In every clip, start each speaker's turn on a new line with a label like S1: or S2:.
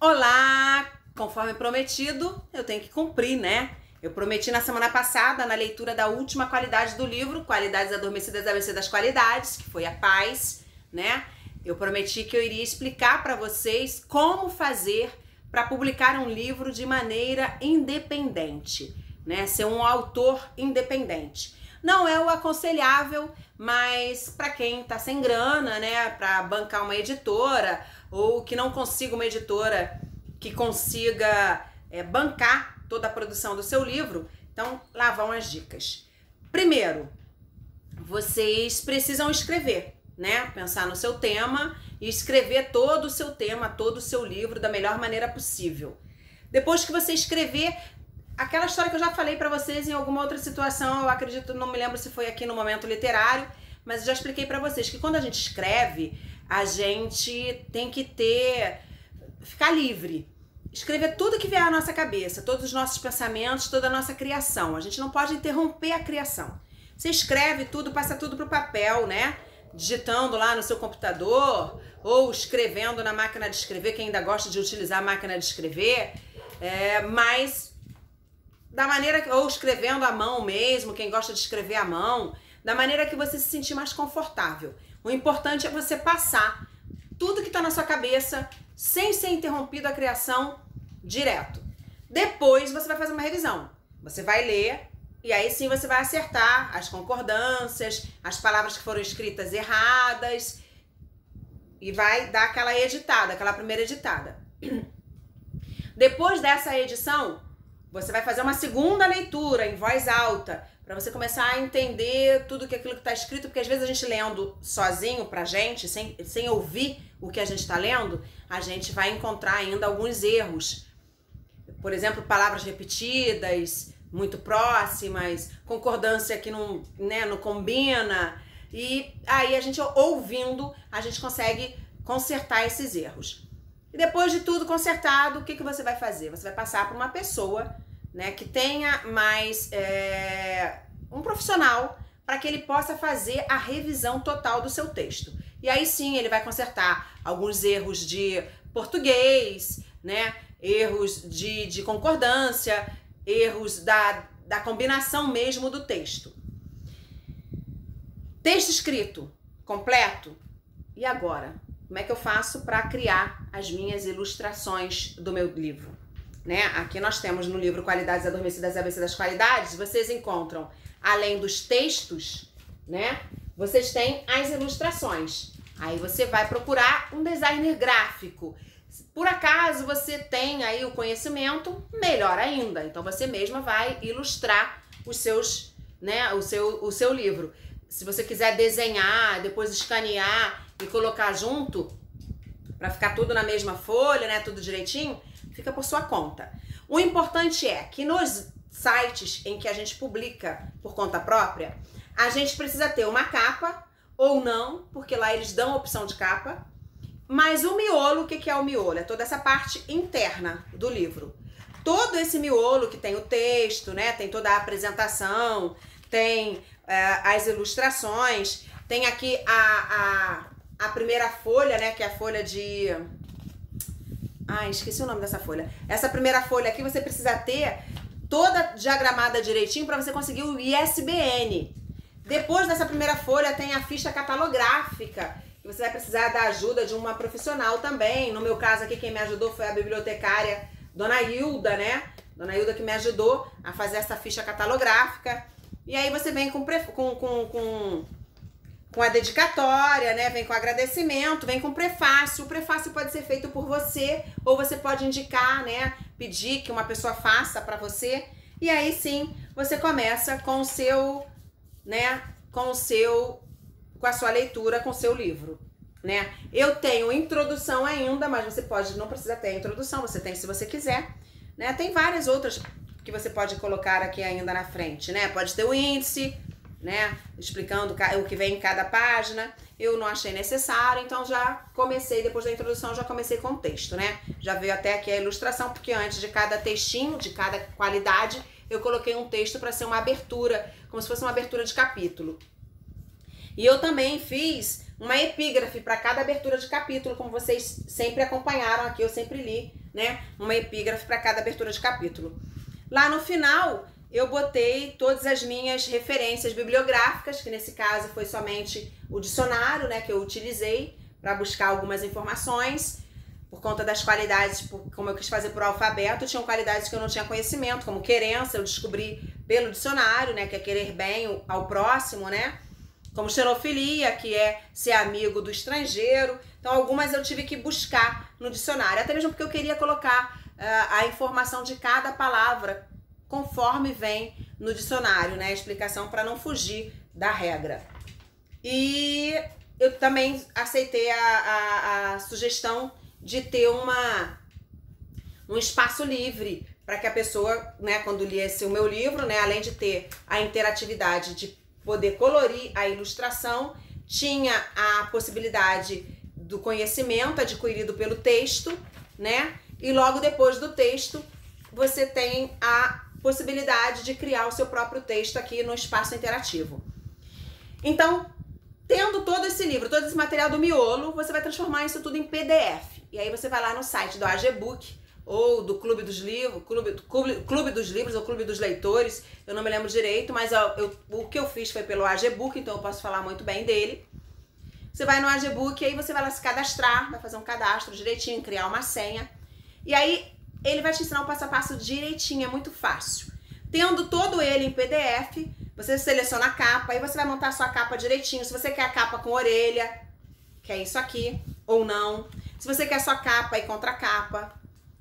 S1: Olá! Conforme prometido, eu tenho que cumprir, né? Eu prometi na semana passada, na leitura da última qualidade do livro, Qualidades Adormecidas ABC das Qualidades, que foi a paz, né? Eu prometi que eu iria explicar para vocês como fazer para publicar um livro de maneira independente, né? Ser um autor independente. Não é o aconselhável, mas para quem tá sem grana, né, para bancar uma editora ou que não consiga uma editora que consiga é, bancar toda a produção do seu livro, então lá vão as dicas. Primeiro, vocês precisam escrever, né? Pensar no seu tema e escrever todo o seu tema, todo o seu livro da melhor maneira possível. Depois que você escrever, aquela história que eu já falei para vocês em alguma outra situação, eu acredito, não me lembro se foi aqui no momento literário, mas já expliquei para vocês que quando a gente escreve, a gente tem que ter ficar livre. Escrever tudo que vier à nossa cabeça, todos os nossos pensamentos, toda a nossa criação. A gente não pode interromper a criação. Você escreve tudo, passa tudo pro papel, né? Digitando lá no seu computador ou escrevendo na máquina de escrever, quem ainda gosta de utilizar a máquina de escrever, é, mas da maneira que, ou escrevendo à mão mesmo, quem gosta de escrever à mão, da maneira que você se sentir mais confortável. O importante é você passar tudo que está na sua cabeça sem ser interrompido a criação direto. Depois você vai fazer uma revisão. Você vai ler e aí sim você vai acertar as concordâncias, as palavras que foram escritas erradas e vai dar aquela editada, aquela primeira editada. Depois dessa edição, você vai fazer uma segunda leitura em voz alta para você começar a entender tudo que aquilo que está escrito, porque às vezes a gente lendo sozinho pra gente, sem, sem ouvir o que a gente está lendo, a gente vai encontrar ainda alguns erros. Por exemplo, palavras repetidas, muito próximas, concordância que não, né, não combina. E aí a gente ouvindo, a gente consegue consertar esses erros. E depois de tudo consertado, o que, que você vai fazer? Você vai passar para uma pessoa né, que tenha mais é, um profissional para que ele possa fazer a revisão total do seu texto. E aí sim ele vai consertar alguns erros de português, né? Erros de, de concordância, erros da, da combinação mesmo do texto. Texto escrito, completo. E agora? Como é que eu faço para criar as minhas ilustrações do meu livro? Né? Aqui nós temos no livro Qualidades Adormecidas e ABC das Qualidades, vocês encontram, além dos textos, né? Vocês têm as ilustrações. Aí você vai procurar um designer gráfico. Por acaso você tem aí o conhecimento, melhor ainda. Então você mesma vai ilustrar os seus, né, o seu, o seu livro. Se você quiser desenhar, depois escanear e colocar junto, para ficar tudo na mesma folha, né, tudo direitinho, fica por sua conta. O importante é que nos sites em que a gente publica por conta própria, a gente precisa ter uma capa ou não, porque lá eles dão a opção de capa. Mas o miolo, o que é o miolo? É toda essa parte interna do livro. Todo esse miolo que tem o texto, né? Tem toda a apresentação, tem é, as ilustrações, tem aqui a, a, primeira folha, né? Que é a folha de ah, esqueci o nome dessa folha. Essa primeira folha aqui você precisa ter toda diagramada direitinho para você conseguir o ISBN. Depois dessa primeira folha tem a ficha catalográfica, que você vai precisar da ajuda de uma profissional também. No meu caso aqui, quem me ajudou foi a bibliotecária Dona Hilda, né? Dona Hilda que me ajudou a fazer essa ficha catalográfica. E aí você vem com, com, com, com com a dedicatória, né? Vem com agradecimento, vem com prefácio. O prefácio pode ser feito por você ou você pode indicar, né? Pedir que uma pessoa faça para você. E aí sim, você começa com o seu, né? Com o seu, com a sua leitura, com o seu livro, né? Eu tenho introdução ainda, mas você pode, não precisa ter introdução, você tem se você quiser, né? Tem várias outras que você pode colocar aqui ainda na frente, né? Pode ter o índice, né? Explicando o que vem em cada página. Eu não achei necessário, então já comecei, depois da introdução, já comecei com o texto, né? Já veio até aqui a ilustração, porque antes de cada textinho, de cada qualidade, eu coloquei um texto para ser uma abertura, como se fosse uma abertura de capítulo. E eu também fiz uma epígrafe para cada abertura de capítulo, como vocês sempre acompanharam aqui, eu sempre li né? Uma epígrafe para cada abertura de capítulo. Lá no final, eu botei todas as minhas referências bibliográficas, que nesse caso foi somente o dicionário, né, que eu utilizei para buscar algumas informações. Por conta das qualidades, por, como eu quis fazer por alfabeto, tinham qualidades que eu não tinha conhecimento, como querença, eu descobri pelo dicionário, né, que é querer bem ao próximo, né? Como xenofilia, que é ser amigo do estrangeiro. Então, algumas eu tive que buscar no dicionário, até mesmo porque eu queria colocar uh, a informação de cada palavra conforme vem no dicionário, né? A explicação para não fugir da regra. E eu também aceitei a, a, a sugestão de ter uma um espaço livre para que a pessoa, né, quando lesse o meu livro, né, além de ter a interatividade de poder colorir a ilustração, tinha a possibilidade do conhecimento adquirido pelo texto, né? E logo depois do texto, você tem a possibilidade de criar o seu próprio texto aqui no espaço interativo. Então, tendo todo esse livro, todo esse material do miolo, você vai transformar isso tudo em PDF. E aí você vai lá no site do AGBook ou do Clube dos Livros, Clube, Clube, Clube dos Livros ou Clube dos Leitores, eu não me lembro direito, mas eu, eu, o que eu fiz foi pelo AGBook, então eu posso falar muito bem dele. Você vai no AGBook e aí você vai lá se cadastrar, vai fazer um cadastro direitinho, criar uma senha. E aí ele vai te ensinar o passo a passo direitinho, é muito fácil. Tendo todo ele em PDF, você seleciona a capa, aí você vai montar a sua capa direitinho. Se você quer a capa com orelha, que é isso aqui, ou não. Se você quer só capa e contra capa,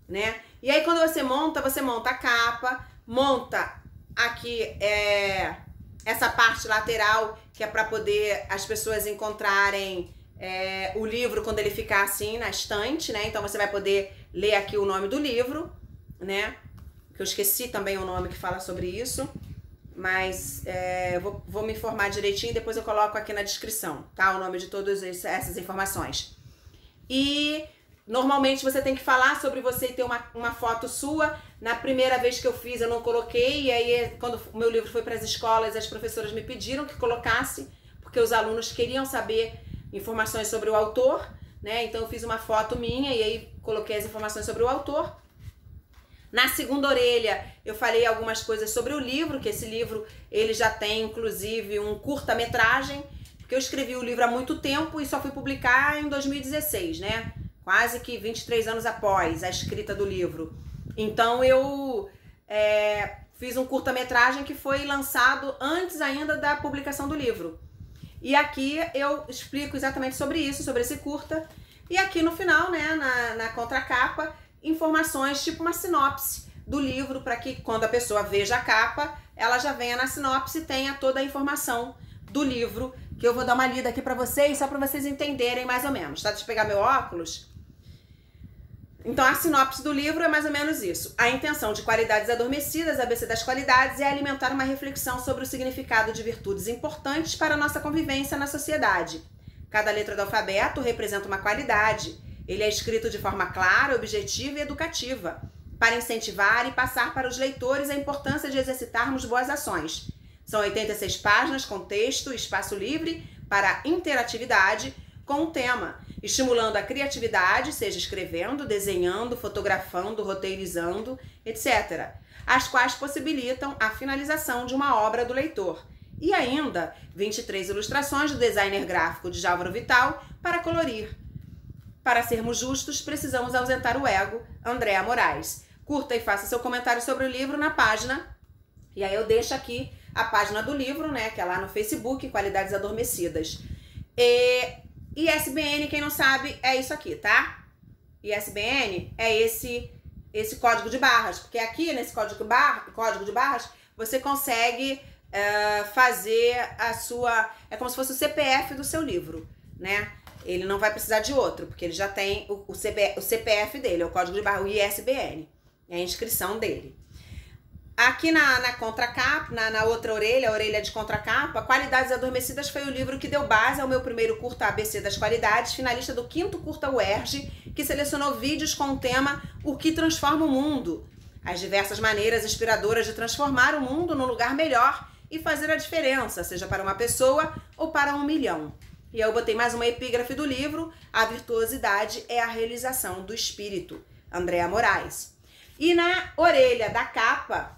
S1: né? E aí quando você monta, você monta a capa, monta aqui é, essa parte lateral, que é para poder as pessoas encontrarem é, o livro quando ele ficar assim na estante, né? Então você vai poder ler aqui o nome do livro, né? Que eu esqueci também o nome que fala sobre isso. Mas é, vou, vou me informar direitinho e depois eu coloco aqui na descrição, tá? O nome de todas essas informações. E normalmente você tem que falar sobre você e ter uma, uma foto sua. Na primeira vez que eu fiz, eu não coloquei. E aí, quando o meu livro foi para as escolas, as professoras me pediram que colocasse, porque os alunos queriam saber informações sobre o autor, né? Então eu fiz uma foto minha e aí coloquei as informações sobre o autor. Na segunda orelha, eu falei algumas coisas sobre o livro, que esse livro ele já tem inclusive um curta-metragem, porque eu escrevi o livro há muito tempo e só fui publicar em 2016, né? Quase que 23 anos após a escrita do livro. Então eu é, fiz um curta-metragem que foi lançado antes ainda da publicação do livro. E aqui eu explico exatamente sobre isso, sobre esse curta. E aqui no final, né, na, na contracapa, informações tipo uma sinopse do livro para que quando a pessoa veja a capa, ela já venha na sinopse e tenha toda a informação do livro, que eu vou dar uma lida aqui para vocês, só para vocês entenderem mais ou menos, tá? Deixa eu pegar meu óculos. Então, a sinopse do livro é mais ou menos isso. A intenção de Qualidades Adormecidas, ABC das Qualidades, é alimentar uma reflexão sobre o significado de virtudes importantes para a nossa convivência na sociedade. Cada letra do alfabeto representa uma qualidade. Ele é escrito de forma clara, objetiva e educativa, para incentivar e passar para os leitores a importância de exercitarmos boas ações. São 86 páginas com texto e espaço livre para interatividade com o tema estimulando a criatividade, seja escrevendo, desenhando, fotografando, roteirizando, etc., as quais possibilitam a finalização de uma obra do leitor. E ainda 23 ilustrações do designer gráfico de Álvaro Vital para colorir. Para sermos justos, precisamos ausentar o ego, Andréa Moraes. Curta e faça seu comentário sobre o livro na página. E aí eu deixo aqui a página do livro, né, que é lá no Facebook, Qualidades Adormecidas. E ISBN, quem não sabe, é isso aqui, tá? ISBN é esse esse código de barras, porque aqui nesse código, bar, código de barras você consegue uh, fazer a sua. É como se fosse o CPF do seu livro, né? Ele não vai precisar de outro, porque ele já tem o, o, o CPF dele, é o código de barra, o ISBN, é a inscrição dele. Aqui na, na contracapa, na, na outra orelha, a orelha de contracapa, Qualidades Adormecidas foi o livro que deu base ao meu primeiro curta ABC das Qualidades, finalista do quinto curta UERJ, que selecionou vídeos com o tema O que transforma o mundo. As diversas maneiras inspiradoras de transformar o mundo num lugar melhor e fazer a diferença, seja para uma pessoa ou para um milhão. E eu botei mais uma epígrafe do livro: A virtuosidade é a realização do espírito. Andréa Moraes. E na orelha da capa,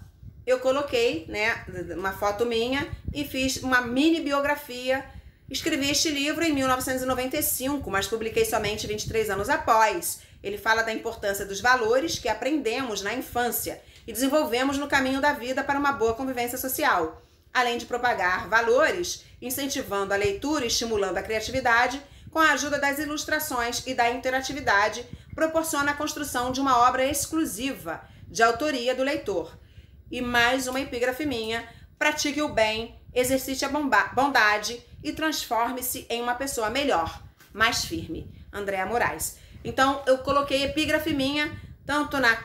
S1: eu coloquei, né, uma foto minha e fiz uma mini biografia. Escrevi este livro em 1995, mas publiquei somente 23 anos após. Ele fala da importância dos valores que aprendemos na infância e desenvolvemos no caminho da vida para uma boa convivência social, além de propagar valores, incentivando a leitura e estimulando a criatividade, com a ajuda das ilustrações e da interatividade, proporciona a construção de uma obra exclusiva, de autoria do leitor. E mais uma epígrafe minha: pratique o bem, exercite a bondade e transforme-se em uma pessoa melhor, mais firme. Andréa Moraes. Então eu coloquei epígrafe minha tanto na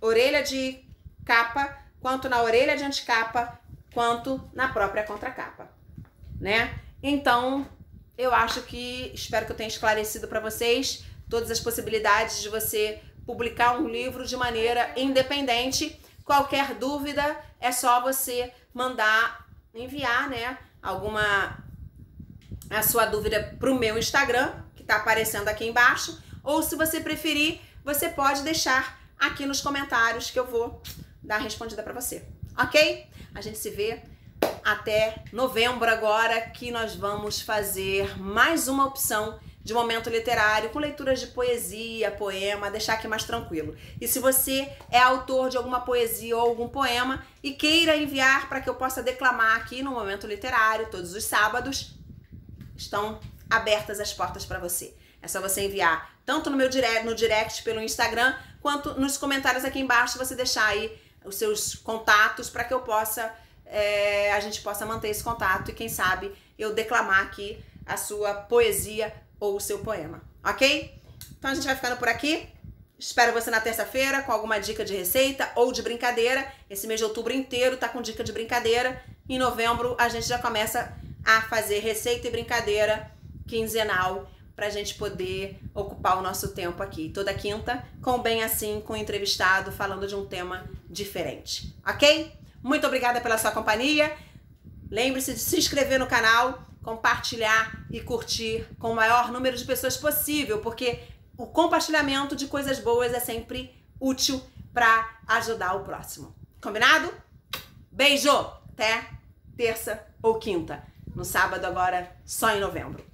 S1: orelha de capa, quanto na orelha de anticapa, quanto na própria contracapa, né? Então, eu acho que espero que eu tenha esclarecido para vocês todas as possibilidades de você publicar um livro de maneira independente. Qualquer dúvida é só você mandar enviar, né, alguma a sua dúvida para o meu Instagram, que está aparecendo aqui embaixo, ou se você preferir, você pode deixar aqui nos comentários que eu vou dar a respondida para você. Ok? A gente se vê até novembro agora que nós vamos fazer mais uma opção de momento literário com leituras de poesia, poema, deixar aqui mais tranquilo. E se você é autor de alguma poesia ou algum poema e queira enviar para que eu possa declamar aqui no momento literário todos os sábados, estão abertas as portas para você. É só você enviar tanto no meu direct, no direct pelo Instagram, quanto nos comentários aqui embaixo você deixar aí os seus contatos para que eu possa é, a gente possa manter esse contato e quem sabe eu declamar aqui a sua poesia ou o seu poema, ok? Então a gente vai ficando por aqui. Espero você na terça-feira com alguma dica de receita ou de brincadeira. Esse mês de outubro inteiro tá com dica de brincadeira. Em novembro a gente já começa a fazer receita e brincadeira quinzenal para a gente poder ocupar o nosso tempo aqui. Toda quinta, com bem assim, com um entrevistado falando de um tema diferente. Ok? Muito obrigada pela sua companhia. Lembre-se de se inscrever no canal, compartilhar e curtir com o maior número de pessoas possível, porque o compartilhamento de coisas boas é sempre útil para ajudar o próximo. Combinado? Beijo! Até terça ou quinta. No sábado, agora, só em novembro.